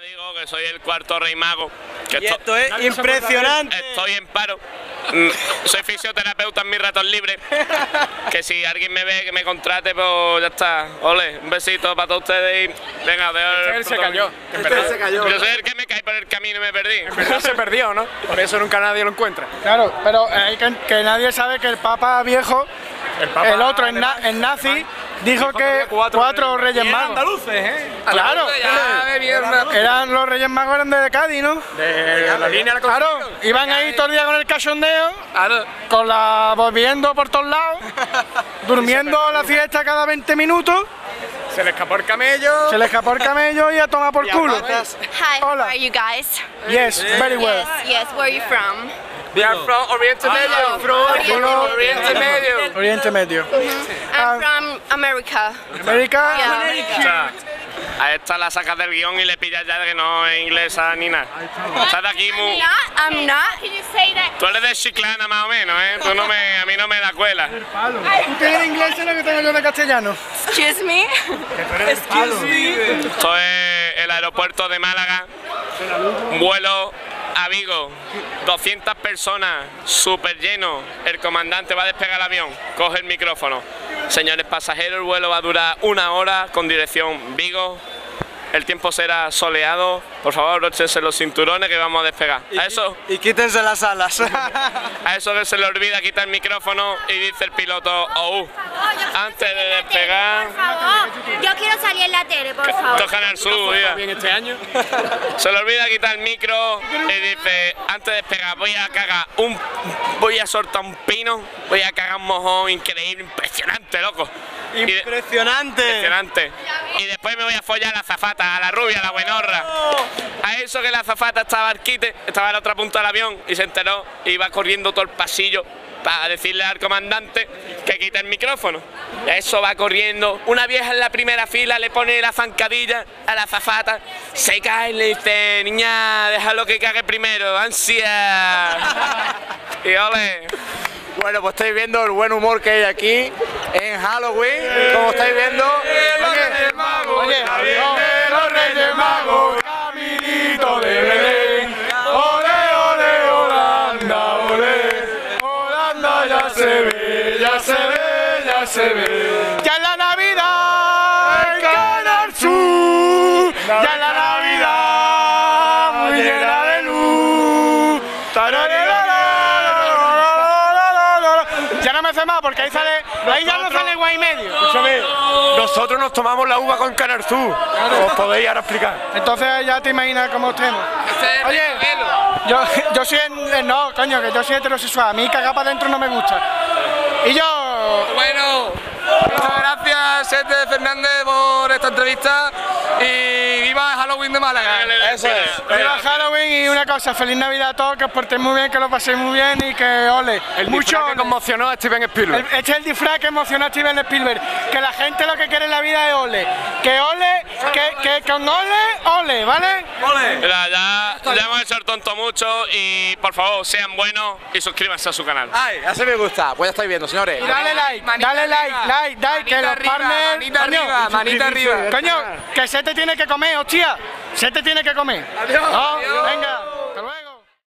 digo que soy el cuarto rey mago. Que Y esto es impresionante. Estoy en paro. Mm, Soy fisioterapeuta en mis ratos libres. Que si alguien me ve, que me contrate, pues ya está. Ole, un besito para todos ustedes y venga, veo Él se cayó. verdad, se cayó. Yo soy el que me caí por el camino y me perdí. en verdad se perdió, ¿no? Por eso nunca nadie lo encuentra. Claro, pero hay que, que nadie sabe que el Papa viejo, El, Papa el otro, el, na- el nazi, dijo que cuatro, reyes magos. andaluces, ¿eh? Claro, eran los reyes magos eran de Cádiz, ¿no? De la línea de la Claro, iban ahí todo el día con el cachondeo, con la volviendo por todos lados, durmiendo la fiesta cada 20 minutos, Se le escapó el camello. se le escapó el camello y a tomar por culo. Hi, Hola. how are you guys? Yes, very well. Yes, yes, where are you from? We are from Oriente Medio. From Oriente Medio. Oriente Medio. I'm from America. Yeah. O sea, a esta la sacas del guion y le pillas ya que no es inglesa ni nada. Estás de aquí muy... I'm not? Tú eres de Chiclana más o menos, ¿eh? Tú no me, a mí no me da cuela. ¿tú tienes inglés en lo que tengo yo de castellano? Excuse me? Esto es el aeropuerto de Málaga. Vuelo a Vigo. 200 personas, súper lleno. El comandante va a despegar el avión. Coge el micrófono. Señores pasajeros, el vuelo va a durar una hora con dirección Vigo. El tiempo será soleado. Por favor, abróchense los cinturones que vamos a despegar. A eso, Y quítense las alas. a eso que se le olvida quitar el micrófono y dice el piloto, oh, antes de despegar. Por favor. Yo quiero salir en la tele, por favor. Tocan al sur. Bien este año. Se le olvida quitar el micro y dice, antes de despegar voy a cagar un... voy a soltar un pino, voy a cagar un mojón increíble, impresionante, loco. Y de- Impresionante. Y después me voy a follar a la zafata, a la rubia, a la buenorra. A eso que la zafata estaba al quite, estaba a la otra punta del avión y se enteró iba corriendo todo el pasillo para decirle al comandante que quite el micrófono. Eso va corriendo. Una vieja en la primera fila le pone la zancadilla a la zafata, se cae y le dice, niña, déjalo que cague primero, ansia. Y ole. Bueno, pues estáis viendo el buen humor que hay aquí en Halloween. Como estáis viendo. Oye, oye, los Reyes Magos, caminito de Belén. Ole, ole, Holanda, ole. Holanda ya se ve, ya se ve, ya se ve. Ya la Navidad en Canal Sur. Ya la Ya no me hace más porque ahí sale, ahí ya no sale guay medio. Escúchame, nosotros nos tomamos la uva con Canarzú. Os podéis ahora explicar. Entonces ya te imaginas cómo estemos. Oye, yo, yo soy, no, coño, que yo soy heterosexual. A mí cagar para adentro no me gusta. Y yo, Bueno, muchas gracias, Sete Fernández, por esta entrevista. Y viva Halloween de Málaga. eso es. viva Halloween y una cosa, feliz Navidad a todos, que os portéis muy bien, que lo paséis muy bien y que ole. El Mucho que conmocionó a Steven Spielberg. El- Este es el disfraz que emociona a Steven Spielberg. Que la gente lo que quiere en la vida es ole. Que ole, que, que con ole, ole, ¿vale? Mira, ya, ya hemos hecho el tonto mucho y por favor sean buenos y suscríbanse a su canal. Ay, así me gusta. Pues ya estáis viendo, señores. Y dale like, Manita dale like, arriba. like, like, que Manita los arriba, partners. manita coño, arriba, manita arriba. Coño, que se te tiene que comer, hostia. Se te tiene que comer. Adiós. Venga.